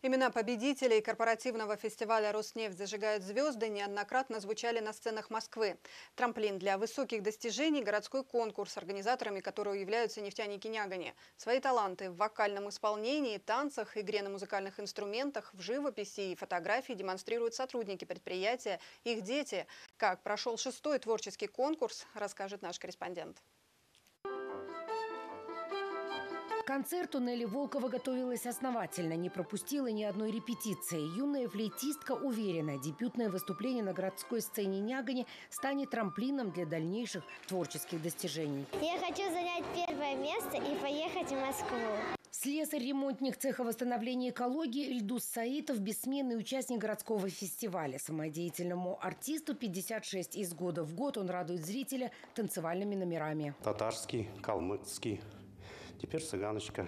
Имена победителей корпоративного фестиваля «Роснефть зажигают звезды» неоднократно звучали на сценах Москвы. Трамплин для высоких достижений – городской конкурс, организаторами которого являются нефтяники-нягани. Свои таланты в вокальном исполнении, танцах, игре на музыкальных инструментах, в живописи и фотографии демонстрируют сотрудники предприятия, их дети. Как прошел шестой творческий конкурс, расскажет наш корреспондент. Концерту Нелли Волкова готовилась основательно, не пропустила ни одной репетиции. Юная флейтистка уверена, дебютное выступление на городской сцене Нягани станет трамплином для дальнейших творческих достижений. Я хочу занять первое место и поехать в Москву. Слесарь-ремонтник цеха восстановления экологии Ильдус Саитов – бессменный участник городского фестиваля. Самодеятельному артисту 56 из года в год он радует зрителя танцевальными номерами. Татарский, калмыцкий, Теперь цыганочка.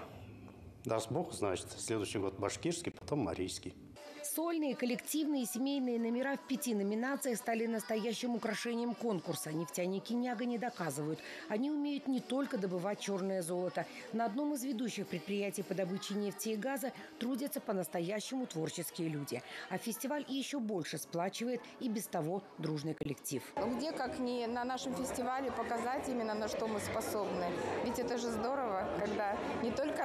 Даст Бог, значит, следующий год башкирский, потом марийский. Сольные, коллективные и семейные номера в пяти номинациях стали настоящим украшением конкурса. Нефтяники Нягани доказывают. Они умеют не только добывать черное золото. На одном из ведущих предприятий по добыче нефти и газа трудятся по-настоящему творческие люди. А фестиваль еще больше сплачивает и без того дружный коллектив. Где, как не на нашем фестивале, показать именно на что мы способны. Ведь это же здорово, когда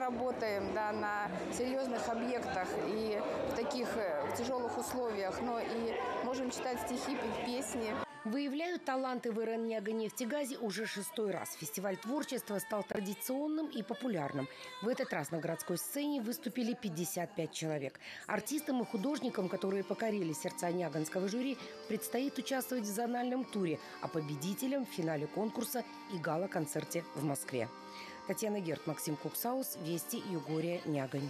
работаем да, на серьезных объектах и в таких э, в тяжелых условиях, но и можем читать стихи, петь песни. Выявляют таланты в РН-Нефтегазе уже шестой раз. Фестиваль творчества стал традиционным и популярным. В этот раз на городской сцене выступили 55 человек. Артистам и художникам, которые покорили сердца няганского жюри, предстоит участвовать в зональном туре, а победителям в финале конкурса и гала-концерте в Москве. Татьяна Герт, Максим Куксаус, Вести, Югория, Нягань.